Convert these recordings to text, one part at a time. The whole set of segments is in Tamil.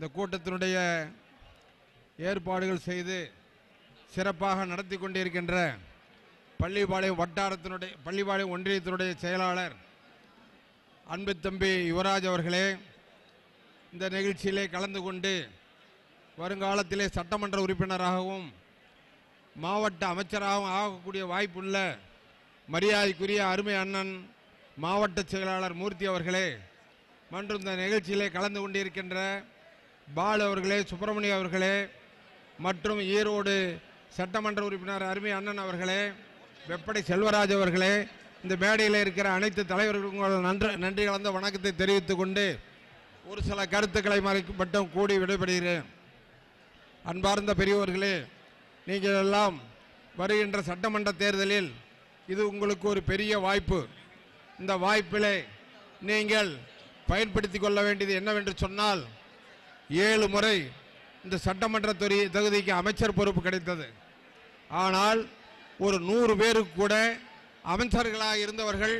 இந்த கூட்டத்தினுடைய ஏற்பாடுகள் செய்து சிறப்பாக நடத்தி கொண்டிருக்கின்ற பள்ளிப்பாளையம் வட்டாரத்தினுடைய பள்ளிப்பாளையம் ஒன்றியத்தினுடைய செயலாளர் அன்பு தம்பி யுவராஜ் அவர்களே இந்த நிகழ்ச்சியிலே கலந்து கொண்டு வருங்காலத்திலே சட்டமன்ற உறுப்பினராகவும் மாவட்ட அமைச்சராகவும் ஆகக்கூடிய வாய்ப்புள்ள மரியாதைக்குரிய அருமை அண்ணன் மாவட்ட செயலாளர் மூர்த்தி அவர்களே மற்றும் இந்த நிகழ்ச்சியிலே கலந்து கொண்டிருக்கின்ற பாலு அவர்களே சுப்பிரமணிய அவர்களே மற்றும் ஈரோடு சட்டமன்ற உறுப்பினர் அருமை அண்ணன் அவர்களே வெப்படை செல்வராஜ் அவர்களே இந்த மேடையில் இருக்கிற அனைத்து தலைவர்களுக்கும் நன்றி நன்றி கலந்த வணக்கத்தை தெரிவித்துக் கொண்டு ஒரு சில கருத்துக்களை மறைக்கு மட்டும் கூடி விடைபெறுகிறேன். அன்பார்ந்த பெரியவர்களே நீங்கள் எல்லாம் வருகின்ற சட்டமன்ற தேர்தலில் இது உங்களுக்கு ஒரு பெரிய வாய்ப்பு. இந்த வாய்ப்பிலே நீங்கள் பயன்படுத்தி கொள்ள வேண்டியது என்னவென்று சொன்னால் ஏழு முறை இந்த சட்டமன்ற துறை தகுதிக்கு அமைச்சர் பொறுப்பு கிடைத்தது. ஆனால் ஒரு நூறு பேருக்கு கூட அமைச்சர்களாக இருந்தவர்கள்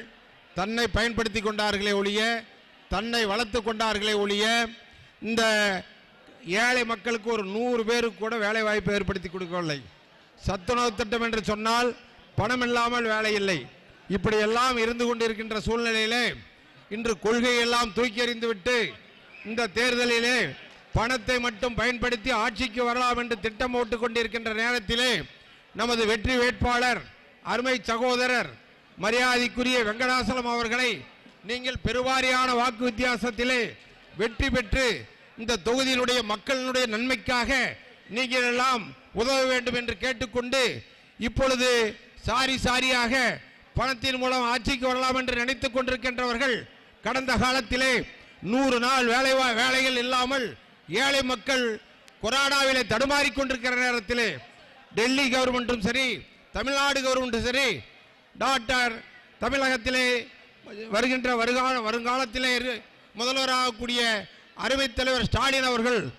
தன்னை பயன்படுத்தி கொண்டார்களே ஒழிய தன்னை வளர்த்து கொண்டார்களே ஒழிய இந்த ஏழை மக்களுக்கு ஒரு நூறு பேருக்கு கூட வேலை வாய்ப்பை ஏற்படுத்தி கொடுக்கவில்லை. சத்துணவு திட்டம் என்று சொன்னால் பணம் இல்லாமல் வேலை இல்லை. இப்படியெல்லாம் இருந்து கொண்டிருக்கின்ற சூழ்நிலையிலே இன்று கொள்கையெல்லாம் தூக்கி எறிந்துவிட்டு இந்த தேர்தலிலே பணத்தை மட்டும் பயன்படுத்தி ஆட்சிக்கு வரலாம் என்று திட்டம் போட்டுக் கொண்டிருக்கின்ற நேரத்திலே நமது வெற்றி வேட்பாளர் அருமை சகோதரர் மரியாதைக்குரிய வெங்கடாசலம் அவர்களை நீங்கள் பெருவாரியான வாக்கு வித்தியாசத்திலே வெற்றி பெற்று இந்த தொகுதியினுடைய மக்களினுடைய நன்மைக்காக நீங்கள் எல்லாம் உதவ வேண்டும் என்று கேட்டுக்கொண்டு இப்பொழுது சாரி சாரியாக பணத்தின் மூலம் ஆட்சிக்கு வரலாம் என்று நினைத்துக் கொண்டிருக்கின்றவர்கள் கடந்த காலத்திலே நூறு நாள் வேலை வேலைகள் இல்லாமல் ஏழை மக்கள் கொரோனாவிலே தடுமாறி கொண்டிருக்கிற நேரத்தில் டெல்லி கவர்மெண்ட்டும் சரி தமிழ்நாடு கவர்மெண்ட்டும் சரி டாக்டர் தமிழகத்திலே வருகின்ற வருகால வருங்காலத்திலே இரு- முதல்வராகக்கூடிய அருமைத் தலைவர் ஸ்டாலின் அவர்கள்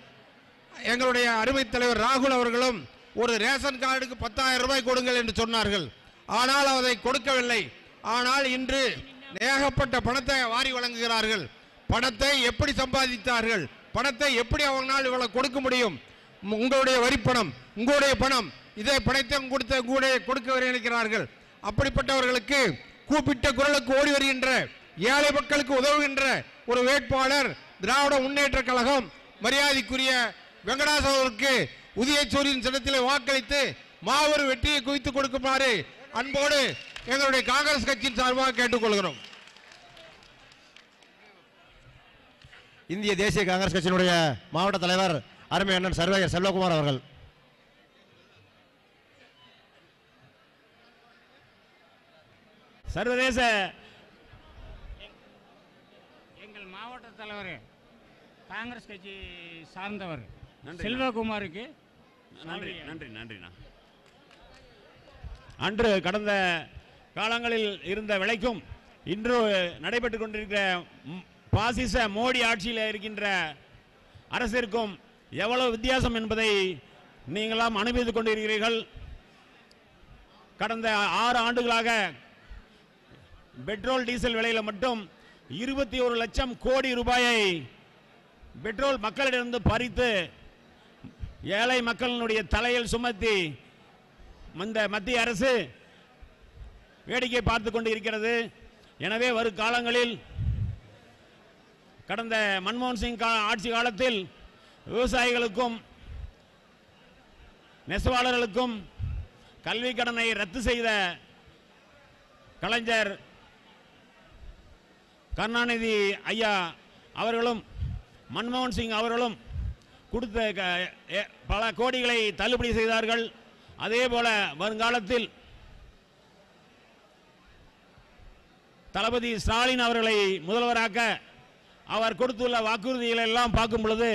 எங்களுடைய அருமைத் தலைவர் ராகுல் அவர்களும் ஒரு ரேஷன் கார்டுக்கு பத்தாயிரம் ரூபாய் கொடுங்கள் என்று சொன்னார்கள். ஆனால் அதை கொடுக்கவில்லை. ஆனால் இன்று ஏகப்பட்ட பணத்தை வாரி வழங்குகிறார்கள். பணத்தை எப்படி சம்பாதித்தார்கள்? பணத்தை எப்படி அவங்களால் இவளை கொடுக்க முடியும்? உங்களுடைய வரிப்பணம் உங்களுடைய பணம். இதை பணத்தை கொடுத்த கூட கொடுக்க நினைக்கிறார்கள். அப்படிப்பட்டவர்களுக்கு கூப்பிட்ட குரலுக்கு ஓடி வருகின்ற ஏழை மக்களுக்கு உதவுகின்ற ஒரு வேட்பாளர் திராவிட முன்னேற்ற கழகம் மரியாதைக்குரிய வெங்கடாசவருக்கு உதயசூரியன் வாக்களித்து மாபெரும் வெற்றியை குவித்துக் கொடுக்குமாறு அன்போடு எங்களுடைய காங்கிரஸ் கட்சியின் சார்பாக கேட்டுக்கொள்கிறோம். இந்திய தேசிய காங்கிரஸ் கட்சியினுடைய மாவட்ட தலைவர் அருமை அண்ணன் சர்வேயர் செல்வகுமார் அவர்கள். சர்வதேச எங்கள் மாவட்ட தலைவர் காங்கிரஸ் கட்சி சார்ந்தவர் நன்றி. செல்வகுமாருக்கு நன்றி நன்றி நன்றிண்ணா. அன்று கடந்த காலங்களில் இருந்த விலைக்கும் இன்று நடைபெற்று கொண்டிருக்கிற பாசிச மோடி ஆட்சியில் இருக்கின்ற அரசிற்கும் எவ்வளவு வித்தியாசம் என்பதை நீங்களாம் அனுபவித்துக் கொண்டிருக்கிறீர்கள். கடந்த ஆறு ஆண்டுகளாக பெட்ரோல் டீசல் விலையில் மட்டும் இருபத்தி ஒரு லட்சம் கோடி ரூபாயை பெட்ரோல் மக்களிடமிருந்து பறித்து ஏழை மக்களினுடைய தலையில் சுமத்தி இந்த மத்திய அரசு வேடிக்கை பார்த்து கொண்டு இருக்கிறது. எனவே வரும் காலங்களில் கடந்த மன்மோகன் சிங் ஆட்சி காலத்தில் விவசாயிகளுக்கும் நெசவாளர்களுக்கும் கல்வி கடனை ரத்து செய்த கலைஞர் கருணாநிதி ஐயா அவர்களும் மன்மோகன் சிங் அவர்களும் கொடுத்த பல கோடிகளை தள்ளுபடி செய்தார்கள். அதே போல வருங்காலத்தில் தளபதி ஸ்டாலின் அவர்களை முதல்வராக்க அவர் கொடுத்துள்ள வாக்குறுதிகளை எல்லாம் பார்க்கும் பொழுது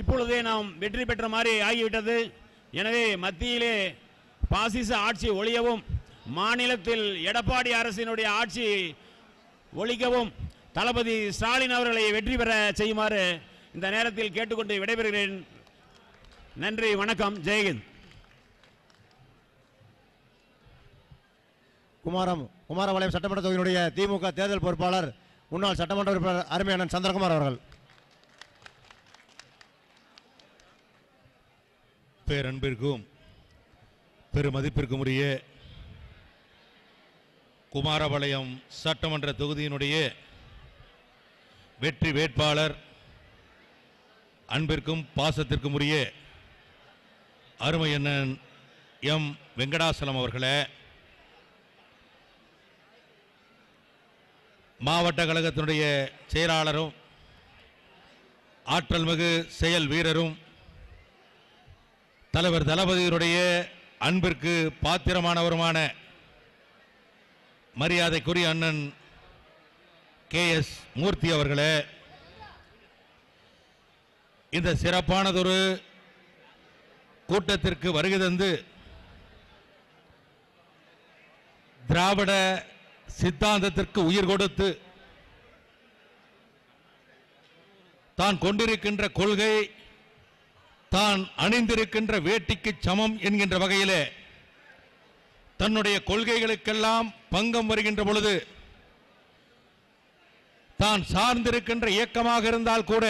இப்பொழுதே நாம் வெற்றி பெற்ற மாதிரி ஆகிவிட்டது. எனவே மத்தியிலே பாசிச ஆட்சி ஒழியவும் மாநிலத்தில் எடப்பாடி அரசினுடைய ஆட்சி ஒழிக்கவும் தளபதி ஸ்டாலின் அவர்களை வெற்றி பெற செய்யுமாறு இந்த நேரத்தில் கேட்டுக்கொண்டு விடைபெறுகிறேன். நன்றி வணக்கம் ஜெயஹிந்த். குமாரம் குமாரபாளையம் சட்டமன்ற தொகுதியினுடைய திமுக தேர்தல் பொறுப்பாளர் முன்னாள் சட்டமன்ற உறுப்பினர் அருமையான சந்திரகுமார் அவர்கள். பேரன்பிற்கும் பெருமதிப்பிற்கும் உரிய குமாரபாளையம் சட்டமன்ற தொகுதியினுடைய வெற்றி வேட்பாளர் அன்பிற்கும் பாசத்திற்கும் உரிய அருமை எம் வெங்கடாசலம் அவர்களை மாவட்ட கழகத்தினுடைய செயலாளரும் ஆற்றல் மிகு செயல் வீரரும் தலைவர் தளபதியினுடைய அன்பிற்கு பாத்திரமானவருமான மரியாதைக்குரிய அண்ணன் கே எஸ் மூர்த்தி அவர்களே இந்த சிறப்பானதொரு கூட்டத்திற்கு வருகை தந்து திராவிட சித்தாந்தத்திற்கு உயிர் கொடுத்து தான் கொண்டிருக்கின்ற கொள்கை தான் அணிந்திருக்கின்ற வேட்டிக்கு சமம் என்கின்ற வகையிலே தன்னுடைய கொள்கைகளுக்கெல்லாம் பங்கம் வருகின்ற பொழுது தான் சார்ந்திருக்கின்ற இயக்கமாக இருந்தால் கூட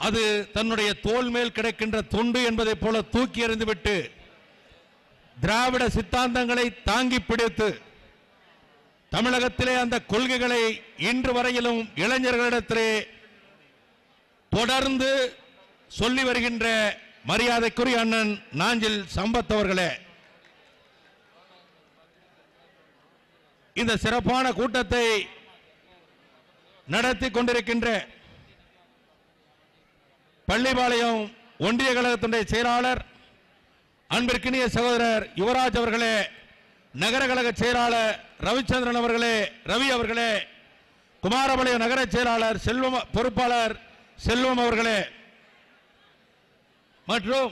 அது தன்னுடைய தோல் மேல் கிடைக்கின்ற தொண்டு என்பதைப் போல தூக்கி எறிந்துவிட்டு திராவிட சித்தாந்தங்களை தாங்கி பிடித்து தமிழகத்திலே அந்த கொள்கைகளை இன்று வரையிலும் இளைஞர்களிடத்திலே தொடர்ந்து சொல்லி வருகின்ற மரியாதைக்குரிய அண்ணன் நாஞ்சில் சம்பத் அவர்களே இந்த சிறப்பான கூட்டத்தை நடத்தி கொண்டிருக்கின்ற பள்ளிபாளையம் ஒன்றிய கழகத்தினுடைய செயலாளர் அன்பிற்கினிய சகோதரர் யுவராஜ் அவர்களே நகர கழக செயலாளர் ரவிச்சந்திரன் அவர்களே ரவி அவர்களே குமாரபாளையம் நகர செயலாளர் செல்வம் பொறுப்பாளர் செல்வம் அவர்களே. மற்றும்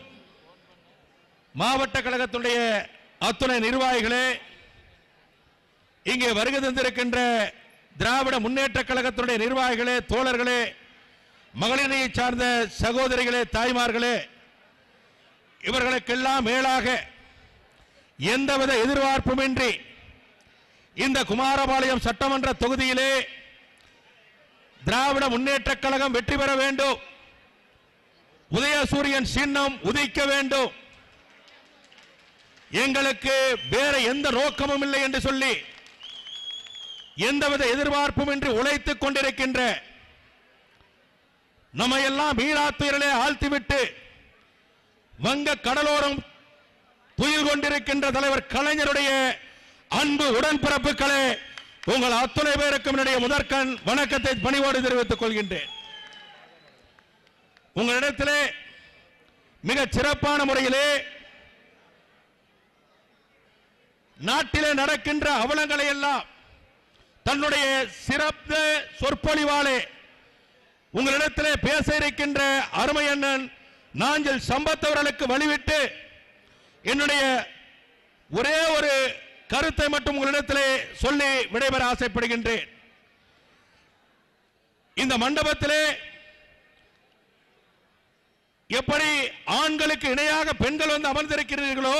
மாவட்ட கழகத்துடைய அத்துணை நிர்வாகிகளே இங்கே வருகை தந்திருக்கின்ற திராவிட முன்னேற்ற கழகத்துடைய நிர்வாகிகளே தோழர்களே மகளிரை சார்ந்த சகோதரிகளே தாய்மார்களே இவர்களுக்கெல்லாம் மேலாக எந்தவித எதிர்பார்ப்புமின்றி இந்த குமாரபாளையம் சட்டமன்ற தொகுதியிலே திராவிட முன்னேற்ற கழகம் வெற்றி பெற வேண்டும். உதயசூரியன் சின்னம் உதிக்க வேண்டும். எங்களுக்கு வேற எந்த நோக்கமும் இல்லை என்று சொல்லி எந்தவித எதிர்பார்ப்பும் இன்றி உழைத்துக் கொண்டிருக்கின்ற நம்மையெல்லாம் மீளாத்துயரிலே ஆழ்த்திவிட்டு வங்க கடலோரம் புயல் கொண்டிருக்கின்ற தலைவர் கலைஞருடைய அன்பு உடன்பிறப்புகளே உங்கள் அத்துணை பேருக்கும் என்னுடைய முதற்கண் வணக்கத்தை பணிவோடு தெரிவித்துக் கொள்கின்றேன். உங்களிடத்திலே மிக சிறப்பான முறையிலே நாட்டிலே நடக்கின்ற அவலங்களை எல்லாம் தன்னுடைய சிறந்த சொற்பொழிவாலே உங்களிடத்திலே பேச இருக்கின்ற அருமையண்ணன் நாஞ்சல் சம்பத் அவர்களுக்கு வழிவிட்டு என்னுடைய ஒரே ஒரு கருத்தை மட்டும் உங்களிடத்திலே சொல்லி விடைபெற ஆசைப்படுகின்றேன். இந்த மண்டபத்திலே எப்படி ஆண்களுக்கு இணையாக பெண்கள் வந்து அமர்ந்திருக்கிறீர்களோ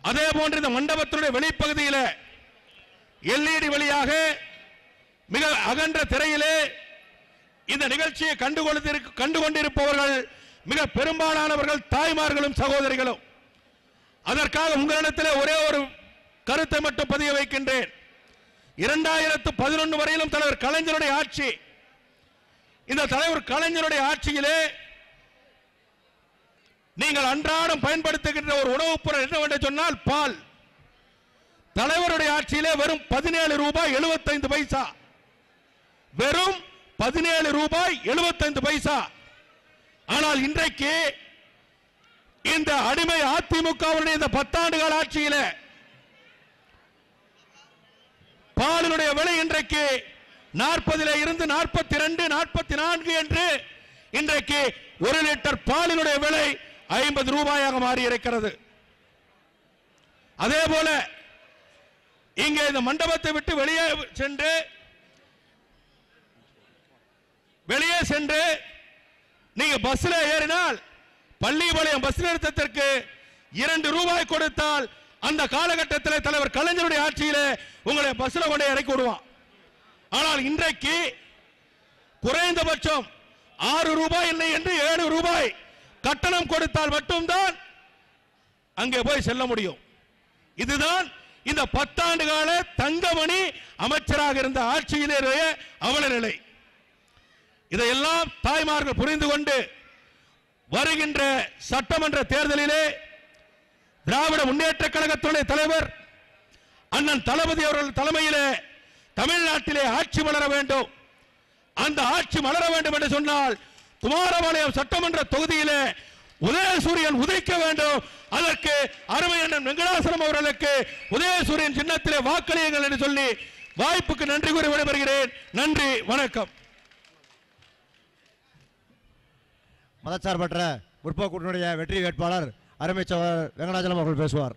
அதே போன்று இந்த மண்டபத்தினுடைய வெளிப்பகுதியில் எல்இடி வழியாக மிக அகன்ற திரையிலே இந்த நிகழ்ச்சியை கண்டு கண்டு கொண்டிருப்பவர்கள் மிக பெரும்பாலானவர்கள் தாய்மார்களும் சகோதரிகளும். அதற்காக உங்களிடத்தில் ஒரே ஒரு கருத்தை மட்டும் பதிய வைக்கின்றேன். இரண்டாயிரத்து பதினொன்று வரையிலும் தலைவர் கலைஞருடைய ஆட்சி. இந்த தலைவர் கலைஞருடைய ஆட்சியிலே நீங்கள் அன்றாடம் பயன்படுத்துகின்ற ஒரு உணவுப் பொருள் என்னவென்று சொன்னால் பால். தலைவருடைய ஆட்சியிலே வெறும் பதினேழு ரூபாய் எழுபத்தைந்து பைசா. வெறும் பதினேழு ரூபாய் எழுபத்தைந்து பைசா. ஆனால் இன்றைக்கு இந்த அடிமை அதிமுகவுடைய இந்த பத்தாண்டு கால ஆட்சியில பாலினுடைய விலை இன்றைக்கு நாற்பதுல இருந்து நாற்பத்தி ரெண்டு நாற்பத்தி நான்கு என்று இன்றைக்கு ஒரு லிட்டர் பாலினுடைய விலை ஐம்பது ரூபாயாக மாறி இருக்கிறது அதே போல இங்கே இந்த மண்டபத்தை விட்டு வெளியே சென்று வெளியே சென்று நீங்க பஸ்ல ஏறினால் பள்ளிபாளையம் பஸ் நிறுத்தத்திற்கு இரண்டு ரூபாய் கொடுத்தால் அந்த காலகட்டத்தில் தலைவர் கலைஞருடைய ஆட்சியிலே உங்களை பஸ்ல கொண்டு இறக்கி விடுவான். ஆனால் இன்றைக்கு குறைந்தபட்சம் ஆறு ரூபாய் இல்லை என்று ஏழு ரூபாய் கட்டணம் கொடுத்தால் மட்டும்தான் அங்கே போய் செல்ல முடியும். இதுதான் இந்த பத்தாண்டு கால தங்கமணி அமைச்சராக இருந்த ஆட்சியிலேயே அவல நிலை. இதையெல்லாம் தாய்மார்கள் புரிந்து கொண்டு வருகின்ற சட்டமன்ற தேர்தலிலே திராவிட முன்னேற்ற கழகத்துடைய தலைவர் அண்ணன் தளபதி அவர்கள் தலைமையிலே தமிழ்நாட்டிலே ஆட்சி மலர வேண்டும். அந்த ஆட்சி மலர வேண்டும் என்று சொன்னால் குமாரபாளையம் சட்டமன்ற தொகுதியிலே உதயசூரியன் உதைக்க வேண்டும். அதற்கு அருமை அண்ணன் வெங்கடாசலம் அவர்களுக்கு உதயசூரியன் சின்னத்திலே வாக்களியுங்கள் என்று சொல்லி வாய்ப்புக்கு நன்றி கூறி விடைபெறுகிறேன். நன்றி வணக்கம். மதச்சார்பற்ற முற்போக்கு வெற்றி வேட்பாளர் அருமைச்சவர் வெங்கடாஜலம் வெங்கடாச்சலம் அவர்கள் பேசுவார்.